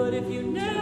But if you never